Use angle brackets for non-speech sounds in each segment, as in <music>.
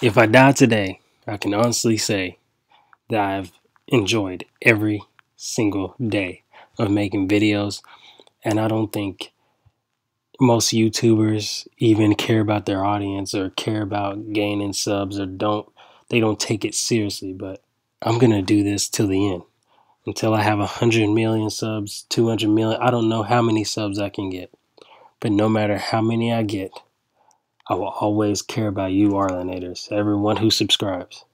If I die today, I can honestly say that I've enjoyed every single day of making videos, and I don't think most YouTubers even care about their audience or care about gaining subs or don't they don't take it seriously, but I'm to do this till the end. Until I have 100 million subs, 200 million, I don't know how many subs I can get. But no matter how many I get, I will always care about you Arlinators, everyone who subscribes.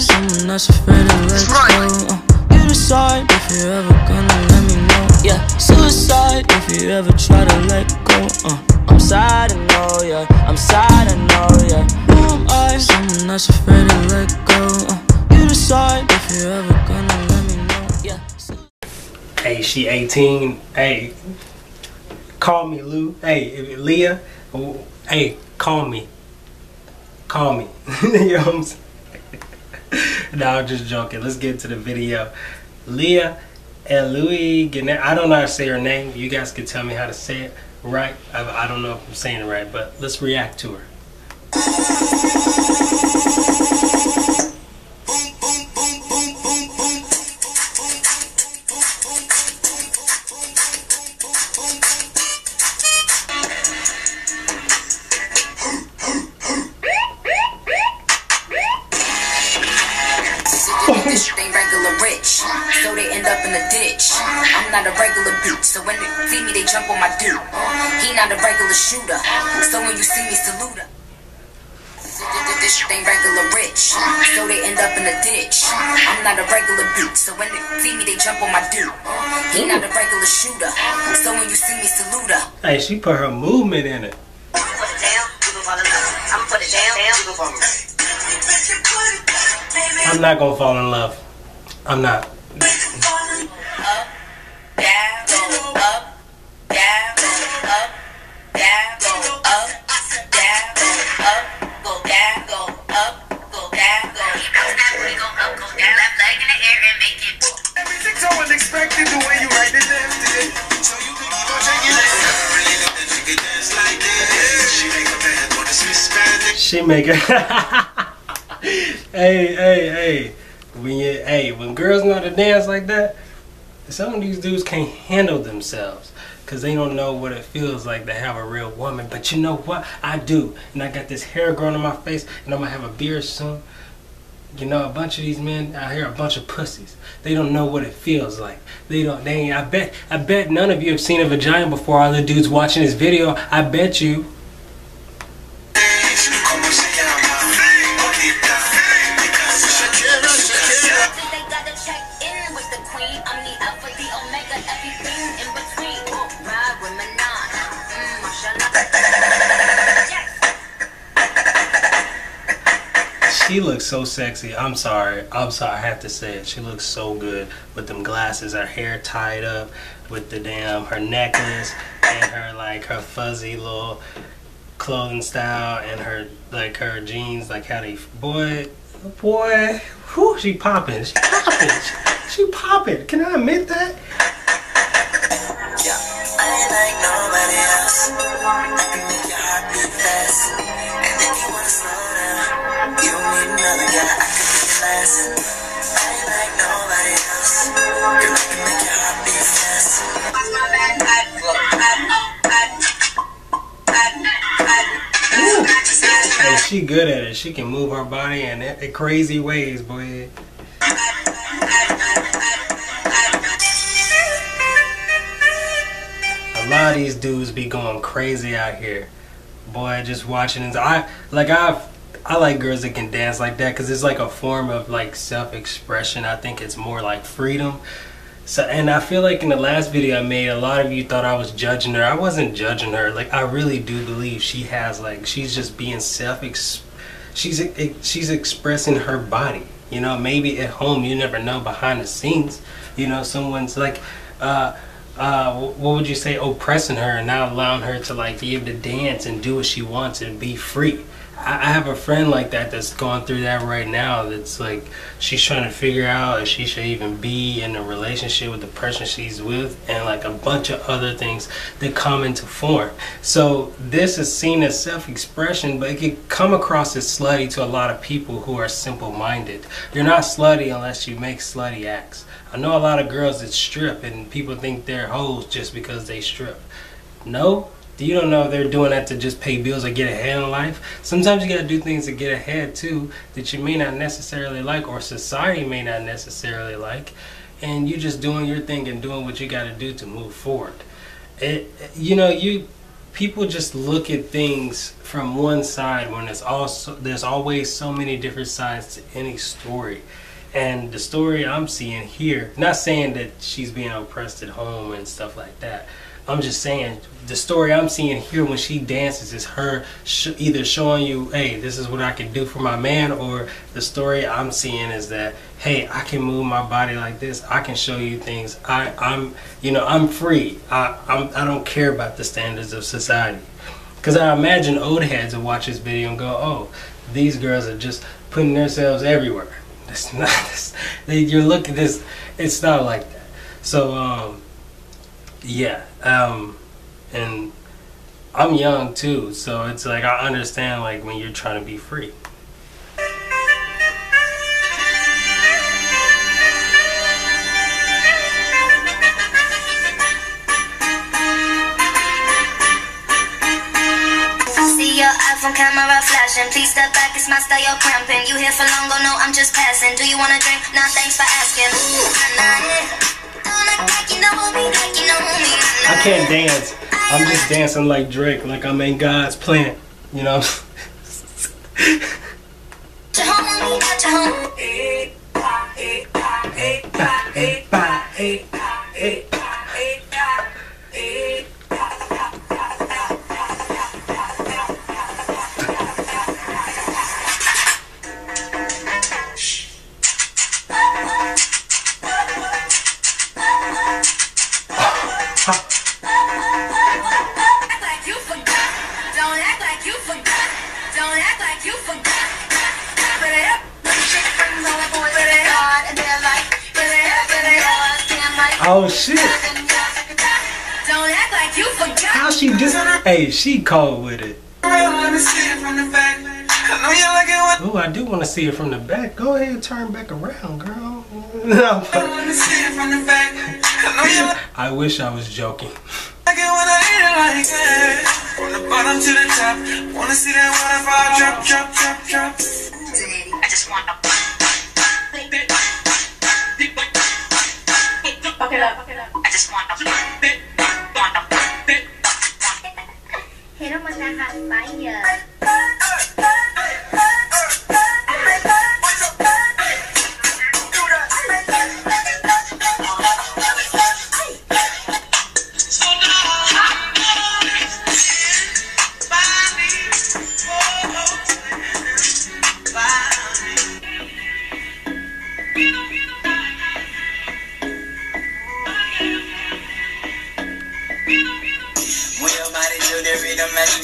Someone that's afraid to let go. Uh, you decide if you're ever gonna let me know. Yeah, suicide if you ever try to let go. Uh, I'm sad, I know, yeah. I'm sad, I know, yeah. Who am I? Someone that's afraid to let go. Uh, you if you're ever gonna let me know. Yeah. Hey, she 18. Hey, call me Lou. Hey, Leah. Hey, call me. Call me. <laughs> you know what I'm saying? <laughs> no, I'm just joking. Let's get to the video. Leah and Louis. I don't know how to say her name. You guys can tell me how to say it right. I, I don't know if I'm saying it right, but let's react to her. I'm not a regular bitch, so when they see me, they jump on my dude. He not a regular shooter, so when you see me, salute her. This shit ain't regular rich, so they end up in a ditch. I'm not a regular bitch, so when they see me, they jump on my dude. He not a regular shooter, so when you see me, salute her. Hey, she put her movement in it. I'm not gonna fall in love. I'm not. She make it. hey, hey, hey. When you, hey, when girls know how to dance like that, some of these dudes can't handle themselves because they don't know what it feels like to have a real woman. But you know what? I do. And I got this hair growing on my face and I'm going to have a beard soon. You know, a bunch of these men out here, a bunch of pussies. They don't know what it feels like. They don't. They. I bet. I bet none of you have seen a vagina before. All the dudes watching this video. I bet you. So sexy. I'm sorry. I'm sorry. I have to say it. She looks so good with them glasses, her hair tied up, with the damn her necklace and her like her fuzzy little clothing style and her like her jeans like how they boy boy whoo she popping she popping she, she popping can I admit that she good at it. She can move her body in, in crazy ways, boy. A lot of these dudes be going crazy out here. Boy, just watching it. I like I I like girls that can dance like that because it's like a form of like self-expression. I think it's more like freedom. So, and I feel like in the last video I made, a lot of you thought I was judging her. I wasn't judging her. Like, I really do believe she has, like, she's just being self, she's, she's expressing her body. You know, maybe at home, you never know behind the scenes. You know, someone's like, uh, uh, what would you say, oppressing her and not allowing her to, like, be able to dance and do what she wants and be free. I have a friend like that that's going through that right now. That's like she's trying to figure out if she should even be in a relationship with the person she's with, and like a bunch of other things that come into form. So this is seen as self-expression, but it can come across as slutty to a lot of people who are simple-minded. You're not slutty unless you make slutty acts. I know a lot of girls that strip, and people think they're hoes just because they strip. No, you don't know if they're doing that to just pay bills or get ahead in life. Sometimes you gotta do things to get ahead too that you may not necessarily like or society may not necessarily like. And you just doing your thing and doing what you gotta do to move forward. It you know, you people just look at things from one side when there's also there's always so many different sides to any story. And the story I'm seeing here, not saying that she's being oppressed at home and stuff like that, I'm just saying the story I'm seeing here when she dances is her sh either showing you, hey, this is what I can do for my man, or the story I'm seeing is that, hey, I can move my body like this. I can show you things. I, I'm, you know, I'm free. I, I'm, I don't care about the standards of society. Because I imagine old heads will watch this video and go, oh, these girls are just putting themselves everywhere. It's <laughs> not. It's, you're looking this. It's not like that. So, um, yeah um and i'm young too so it's like i understand like when you're trying to be free iPhone camera flashing. Please step back, it's my style cramping. You here for long, no, I'm just passing. Do you wanna drink? Nah, thanks for asking. Ooh, I can't dance. I'm just dancing like Drake, like I'm in God's plan. You know? Oh shit. How she just Hey, she cold with it. Oh, I do want to see it from the back. Go ahead and turn back around, girl. <laughs> I wish I was joking. From the bottom to the top, wanna see that waterfall drop, drop, drop, drop. I just want to Fuck it up. Fuck it up. I just want to want to Hit him with that hot fire.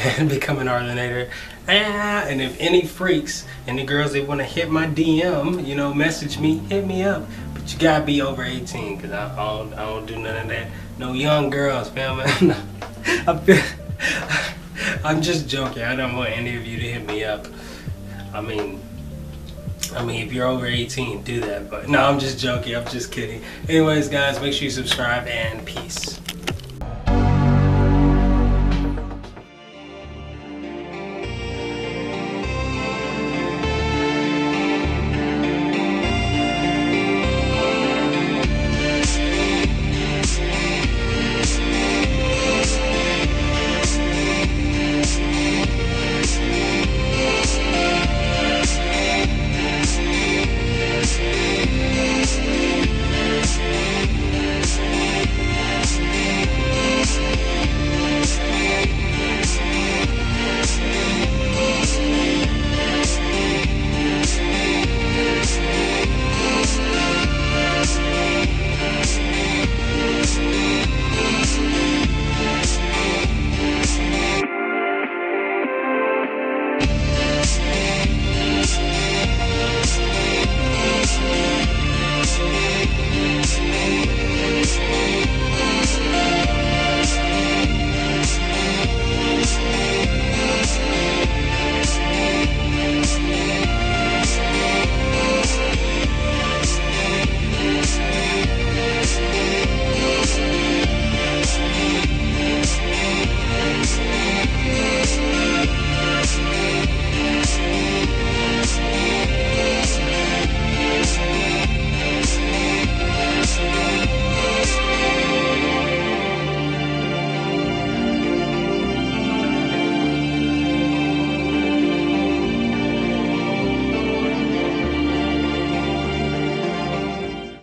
and <laughs> become an Arlinator. Ah, and if any freaks, any girls that want to hit my DM, you know, message me, hit me up. But you gotta be over 18 because I, I, don't, I don't do none of that. No young girls, fam. <laughs> <laughs> I'm just joking. I don't want any of you to hit me up. I mean, I mean, if you're over 18, do that. But no, I'm just joking. I'm just kidding. Anyways, guys, make sure you subscribe and peace.